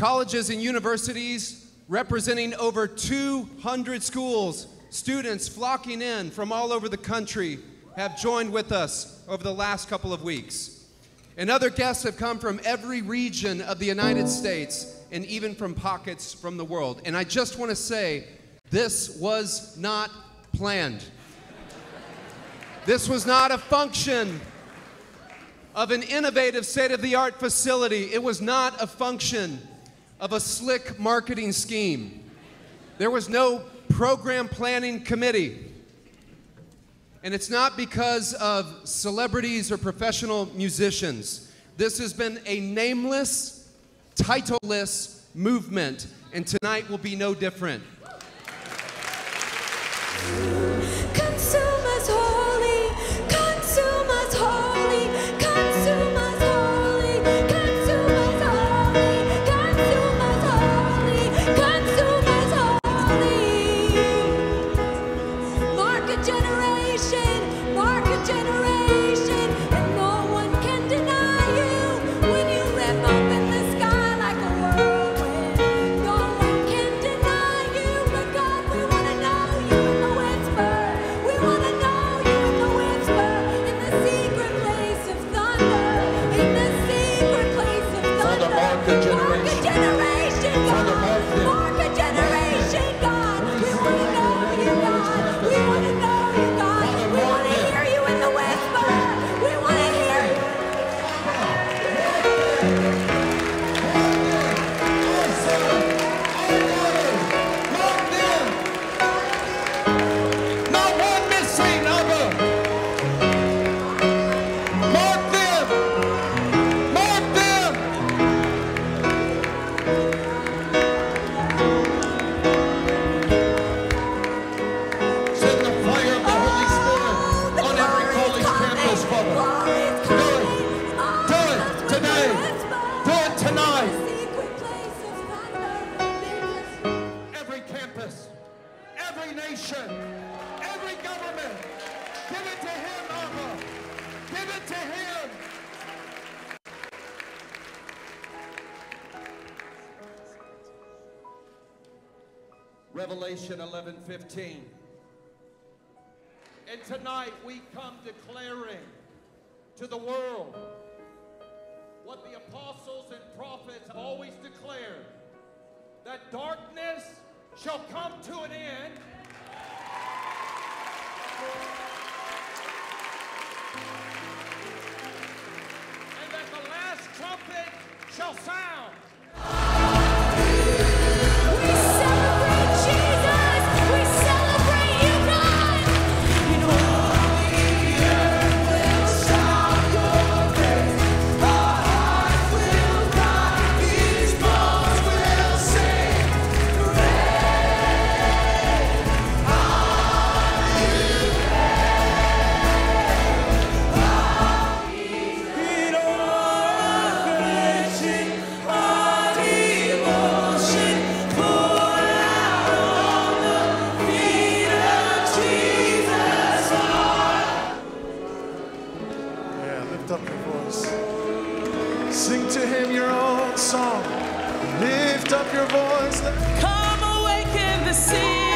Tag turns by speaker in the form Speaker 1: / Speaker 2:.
Speaker 1: Colleges and universities representing over 200 schools, students flocking in from all over the country have joined with us over the last couple of weeks. And other guests have come from every region of the United States and even from pockets from the world. And I just want to say, this was not planned. This was not a function of an innovative state of the art facility. It was not a function of a slick marketing scheme. There was no program planning committee. And it's not because of celebrities or professional musicians. This has been a nameless, titleless movement, and tonight will be no different.
Speaker 2: Revelation 11 15. And tonight we come declaring to the world what the apostles and prophets have always declared that darkness shall come to an end. And that the last trumpet shall sound.
Speaker 3: Lift up your voice.
Speaker 4: Come awaken the sea.